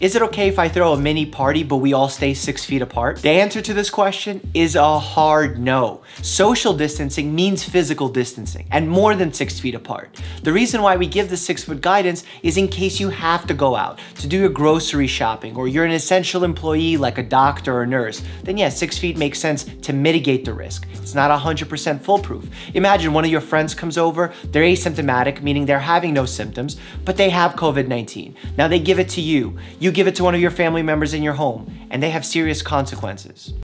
Is it okay if I throw a mini party but we all stay six feet apart? The answer to this question is a hard no. Social distancing means physical distancing and more than six feet apart. The reason why we give the six foot guidance is in case you have to go out to do your grocery shopping or you're an essential employee like a doctor or nurse, then yes, six feet makes sense to mitigate the risk. It's not 100% foolproof. Imagine one of your friends comes over, they're asymptomatic, meaning they're having no symptoms, but they have COVID-19. Now they give it to you. you. You give it to one of your family members in your home, and they have serious consequences.